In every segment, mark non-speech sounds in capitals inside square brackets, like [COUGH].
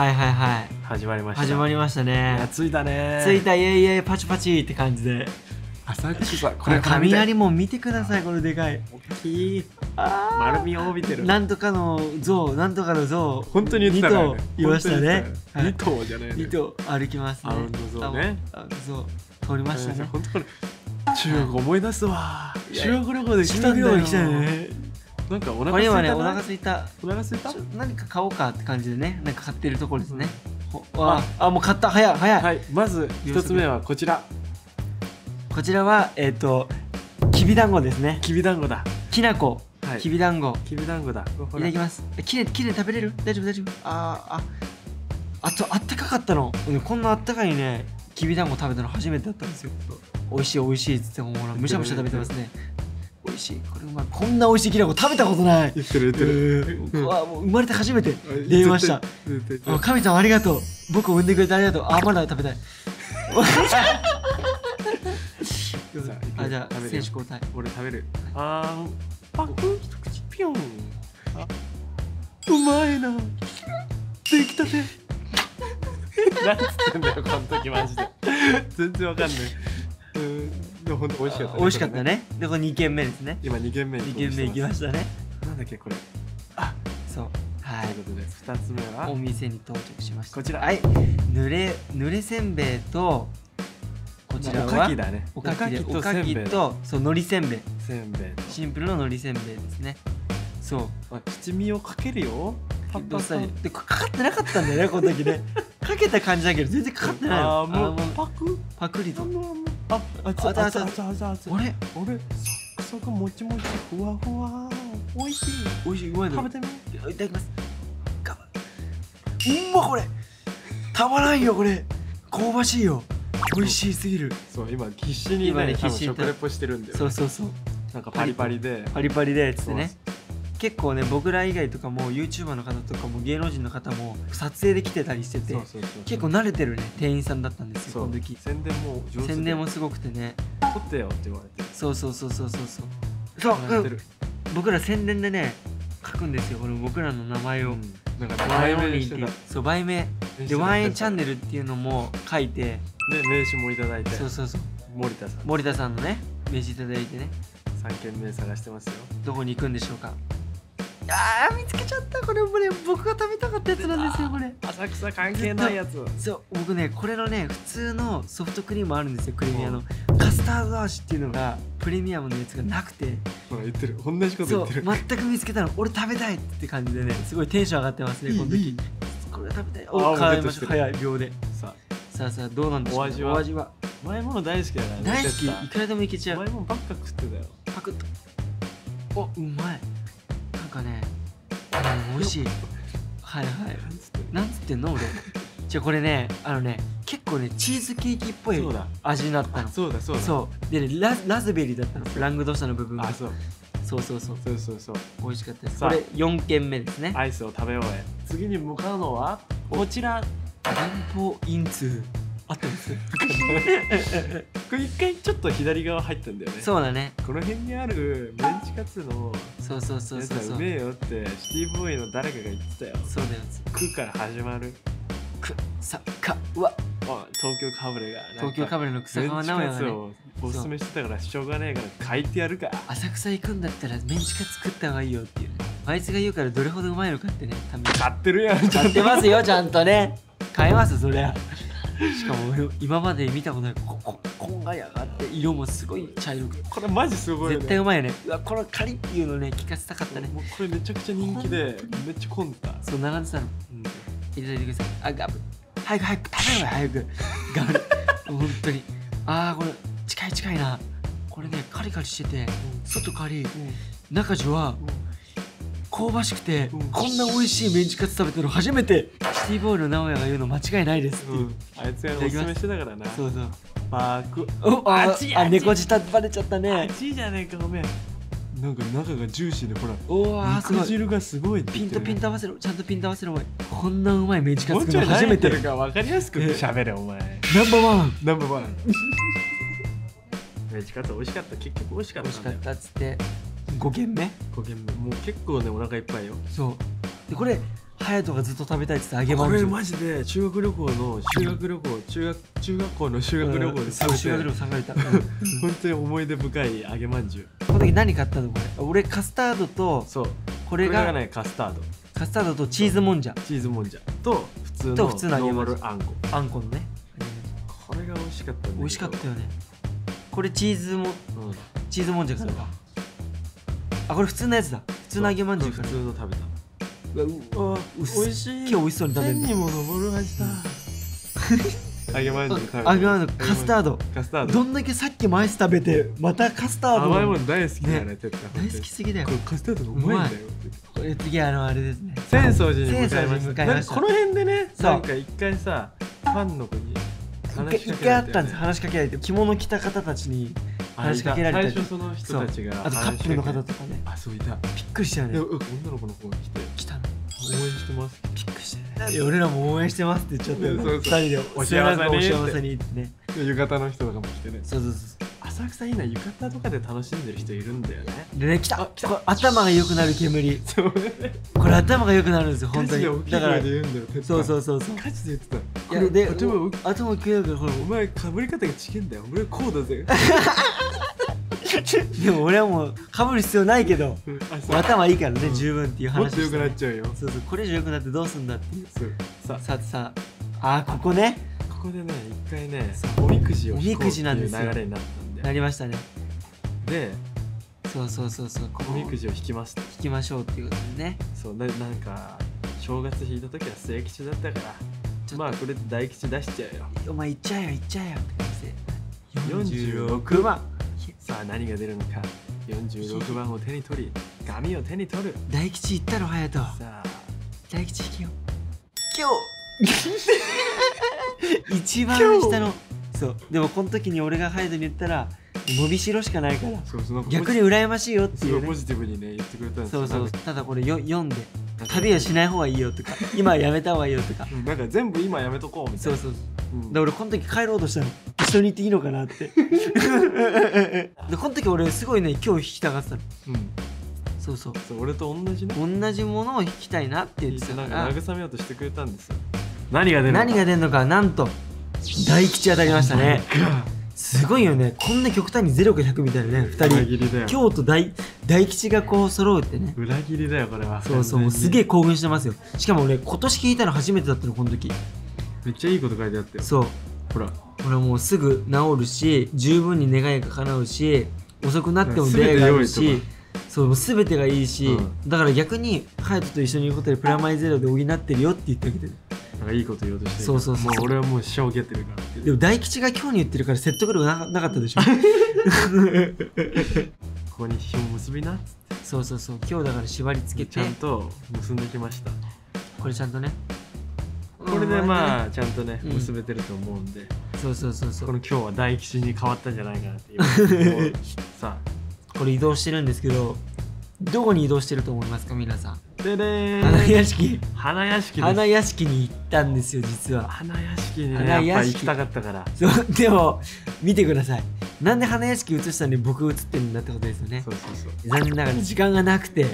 はいはいはい。始まりました。始まりましたね。着いたね。着いた。イエイイエイパチパチって感じで。浅草これ雷も見てくださいこれでかい。大きい。あ丸みを帯びてる。なんとかの像なんとかの像。本当に言ってたね。二頭いましたね。本当に言ってたよ二頭じゃない2頭歩きますね。アウンド像ね。あアウンド像通りましたね。本当これ中国思い出すわ。いや修学旅行で来たんだよ。来たねなんかおこ腹空いた今ねお腹すいた。お腹空いた？ちょ何か買おうかって感じでねなんか買ってるところですね、ほあ。あもう買った。早い早い、はい。まず一つ目はこちら。こちらはえっ、ときびだんごですね。きびだんごだ。きなこ。はい。きびだんご。きびだんごだ。いいただきます。えきれいきれいに食べれる？大丈夫大丈夫？あーあ。あとあったかかったの。うんこんなあったかいねきびだんご食べたの初めてだったんですよ。美味しい美味しいっつってほらむしゃむしゃ食べてますねしいこれうまいこんな美味しいきなこ食べたことない。言ってる。言ってるうわもう生まれて初めて出会い。ました。神様ありがとう。僕を産んでくれてありがとう。あまだ食べたい。さああじゃあ選手交代。俺食べる。あパク一口ピョン。あうまいな。できたて。[LAUGHS] なんつってんだよこの時マジで。全然わかんない。うんでもほんと美味しかった、美味しかったね。でこれ2軒目ですね。今2軒目2軒目行きましたね。なんだっけこれ。そう。はということで2つ目は？お店に到着しました。こちら。はい。濡れ濡れせんべいとこちらは？おかきだね。おかきでおおかきとそう海苔せんべい。せんべい。シンプルの海苔せんべいですね。そう。あ七味をかけるよ。パッパッパりでこかかってなかったんだよねこの時ね。かけた感じだけど全然かかってないの。あーもうパク？パクリとあ、あつあつあつあつあつあつあれ？俺サクサクもちもちふわふわ。美味しい。美味しい。うまい。の食べてみいただきます。ガバうんまこれ。たまらんよこれ。香ばしいよ。美味しすぎる。そう今必死に今ねね多分必死に食レポしてるんだよそうそうそう。なんかパリパリで。パリパリでっつってね結構ね僕ら以外とかも YouTuber の方とかも芸能人の方も撮影で来てたりしてて結構慣れてるね店員さんだったんですよこの時。宣伝も上手で。宣伝もすごくてね。撮ってよって言われて。そうそうそうそうそうそう。そう、うん。僕ら宣伝でね書くんですよこの僕らの名前を、うん。なんかワンエンーっていう。そう売名。でワンエンチャンネルっていうのも書いて。ね名刺もいただいて。そうそうそう。森田さん。森田さんのね名刺いただいてね。三軒目探してますよ。どこに行くんでしょうかあー見つけちゃったこれこれ僕が食べたかったやつなんですよこれ。浅草関係ないやつ。そう僕ねこれのね普通のソフトクリームあるんですよプレミアの。カスタード味っていうのがプレミアムのやつがなくて。ほら言ってる。同じこと言ってる。全く見つけたの。俺食べたいって感じでねすごいテンション上がってますねこの時。いい。いいこれ食べたい。お買いましょうもうゲットしてる。早い秒で。ささあさあどうなんでしょうお味は？お味は？あ甘いもの大好きだね大好き。いくらでもいけちゃう。甘いものばっか食ってたよ。パクッと。おうまいかねうん美味しい。はいはい。なんつってなんつってんの俺。じゃあこれねあのね結構ねチーズケーキっぽい味になったの。そうだそうだ。そう。でねララズベリーだったの。ラングドシャの部分が。あそう。そうそうそう。そうそうそう。美味しかったです。これ4軒目ですね。アイスを食べ終え次に向かうのはこちら。南方インツ合ってます [LAUGHS] これ一回ちょっと左側入ったんだよね。そうだね。この辺にあるメンチカツのそうそうそうそうそう。めえよってシティボーイの誰かが言ってたよ。そうだよ。食うから始まる。くさかうわ。あ東京かぶれが。東京かぶれの草川直哉がおすすめしてたからしょうがねえから書いてやるか。浅草行くんだったらメンチカツ作った方がいいよっていうね。あいつが言うからどれほどうまいのかってね買ってるやん。買ってますよちゃんとね。買えますそりゃしかも俺今まで見たことないこここんがり上がって色もすごい茶色くこれマジすごいよね。絶対うまいよね。うわこのカリっていうのね聞かせたかったね。もうこれめちゃくちゃ人気でめっちゃ混んでた、そう並んでたのうん。いただいてください。あガブ早く早く食べろよ早く。ガブ [LAUGHS] 本当に。あーこれ近い近いな。これねカリカリしてて外カリ。中地は香ばしくて、うんこんな美味しいメンチカツ食べたの初めて。シティボーイの直哉が言うの間違いないですっていう、うん、あいつがおすすめしてたからな。そうそう。パーク。おあああ猫舌バレちゃったあねっちじゃねえかごめん。なんか中がジューシーでほらおおー肉汁がすごいピンとピンと合わせろ。ちゃんとピンと合わせろ。お前こんなうまいメンチカツ作るの初めて。るか分かりやすく喋れお前。ナンバーワン。ナンバーワン。[LAUGHS] メンチカツ美味しかった。結局美味しかっ美味しかったっつって5軒目？5軒目。もう結構ねお腹いっぱいよ。そう。でこれ隼人がずっと食べたいって言って揚げまこんじゅうれマジで修学旅行の修学旅行中学中学校の修学旅行でうん。食べ修学旅て行参加れた。[LAUGHS] 本当に思い出深い揚げまんじゅう。この時何買ったのこれ？俺カスタードとそう。ここれがねカスタード。カスタードとチーズもんじゃ。チーズもんじゃ。と普通のと普通の揚ノーマげまんじゅうルあんこ。あんこのね。これが美味しかった美味しかったよね。これチーズもうん。チーズもんじゃからかあこれ普通のやつだ。普通の揚げまんじゅう普通の食べたうわあうっす。美味しい。今日美味しそうに食べる天にも昇る味だ。[LAUGHS] 揚げまんじゅう食べ揚げまんじゅうカスタード。カスタード。どんだけさっきもアイス食べてまたカスタード甘いもん大好きだよね大好きすぎだよ。これカスタードがうまいんだよこれ次あのあれですね。浅草寺に向かいましたこの辺でねそう。なんか一回さファンの子に一話回あったんです。話しかけられて着物着た方たちに話しかけられたり最初その人たちがあとカップルの方とかね。あそういた。びっくりしたよね。で女の子の子が来て。来たの。応援してます。びっくりしたよね。俺らも応援してますって言っちゃったよね。そう二人でお幸せにお幸せにってね。で浴衣の人とかも来てね。そうそうそう浅草いいな浴衣とかで楽しんでる人いるんだよね。でね来た。あ来た。これ頭が良くなる煙。そう。ねこれ頭が良くなるんですよ本当に。だから声で言うんだよてっそうそううそうそう。マジで言ってた。いやで頭頭からほら。お前かぶり方が違えんだよ。俺こうだぜ。[LAUGHS] でも俺はもうかぶる必要ないけど頭いいからね、うん。十分っていうもっと良くなっちゃうよ。そうそうこれ以上良くなってどうすんだっていう。ささあさあ。ここね。ここでね一回ねそおみくじをおみく引こうってじなんですよ。いう流れになったんだよなりましたね。でそうそうそうそうおみくじを引きますと引きましょうっていうことでね。そうななんか正月引いた時は末吉だったからまあこれで大吉出しちゃうよ。お前行っちゃえよ行っちゃえよって感じで46万。さあ何が出るのか。46番を手に取り紙を手に取る。大吉行ったろ隼人。さあ。大吉引きよ。今日。[LAUGHS] 一番下のそう。でもこの時に俺が隼人に言ったら伸びしろしかないから。そうそう逆に羨ましいよってすごいいうねポジティブにね言ってくれたんですそうそう。ただこれよ読んで。旅はしない方がいいよとか [LAUGHS] 今はやめた方がいいよとか。うんなんか全部今やめとこうみたいな。そうそうう。ん。で俺この時帰ろうとしたの。一緒に行っていいのかなって。[LAUGHS] でこの時俺すごいね今日弾きたがってたの。うん。そうそう。俺と同じね。同じものを弾きたいなって言ってたなから。んか慰めようとしてくれたんですよ。何が出るのか。何が出るのかなんと大吉当たりましたね。すごいよね。こんな極端に0か100みたいなね2裏人切りだよ。京都大大吉がこう揃うってね。裏切りだよこれは。そうそうすげえ興奮してますよ。しかも俺今年聞いたの初めてだったのこの時。めっちゃいいこと書いてあったよ。そう。ほら。俺はもうすぐ治るし十分に願いが叶うし遅くなってもうん出会いがある全しそう全てがいいし、うだから逆に隼人と一緒にいることでプラマイゼロで補ってるよって言ってあげてるなんかいいこと言おうとしてるそうそうそうもう俺はもう賞受けてるからでも大吉が今日に言ってるから説得力ななかったでしょ。[LAUGHS] ここに紐結びなっつっそうそうそう。今日だから縛り付けちゃんと結んできました。これちゃんとね。これでまあちゃんとねうん。結べてると思うんで。そうそうそうそう。この今日は大吉に変わったんじゃないかなっていう。[LAUGHS] さこれ移動してるんですけどどこに移動してると思いますか皆さん？あでで花ー屋敷。花屋敷花屋敷に行ったんですよ実は。花屋敷にね。花屋敷。行きたかったから。そうでも見てください。なんで花屋敷映したのに僕映ってるんだってことですよね。そうそうそう。残念ながら時間がなくて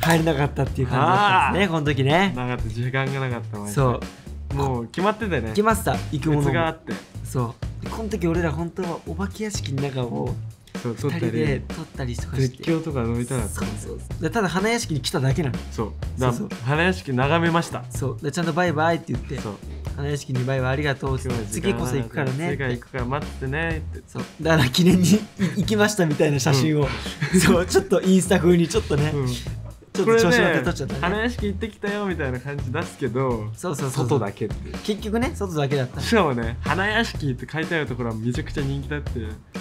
入れなかったっていう感じだったんですねこの時ね。なかった時間がなかったそう。もう決まってたよね。来ました。行くものがあって。そう。でこの時俺ら本当はお化け屋敷の中を2そう撮ったり。撮ったりとかして。絶叫とか飲みたかったそうそうそう。でただ花屋敷に来ただけなの。そう。だそうそう。花屋敷眺めました。そう。でちゃんとバイバイって言ってそう。花屋敷にバイバイありがとうって次こそ行くからね次が行くから待ってねって。そう。だから記念にい行きましたみたいな写真を、そう。ちょっとインスタ風にちょっとね、うんちょっことれ調子乗ってっちゃったね。花屋敷行ってきたよみたいな感じ出すけどそうそうそう。外だけって結局ね外だけだった。しかもね花屋敷って書いてあるところはめちゃくちゃ人気だって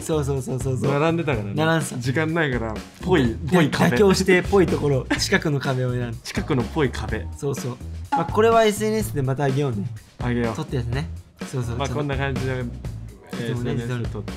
そうそうそうそうそう。並んでたからね。並んでた。時間ないからぽいぽいで壁。妥協してぽいところ近くの壁を選んで。近くのぽい壁。そうそう、まあ、これは SNS でまたあげようね。あげよ撮ったやつね。そうそう。うまあこんな感じで SNS で撮って。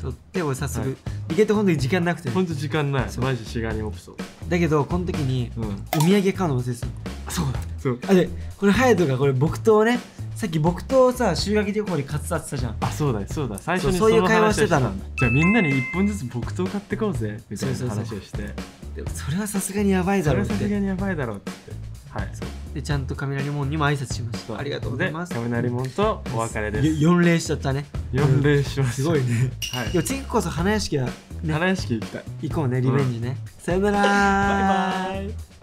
撮って俺早速、はい意外と本当に時間なくて。ねほんと時間ない。マジしがにオプソだけどこの時にうん。お土産買うの忘れてたそうだ。そう。あでこれ隼人がこれ木刀をね。さっき木刀をさ修学旅行に買ってたってたじゃん。あそうだそうだ。最初にそういう会話してた。の。じゃあみんなに一本ずつ木刀買ってこうぜみたいなそうそうそう。話をして。でもそれはさすがにやばいだそれはろうって。さすがにやばいだろうってはい。でちゃんと雷門にも挨拶しました。ありがとうございます。で雷門とお別れです。4礼しちゃったね。4礼しましたすごいね。はい。いや次こそ花屋敷はね花屋敷行きたい。行こうねリベンジね、さよならバイバイ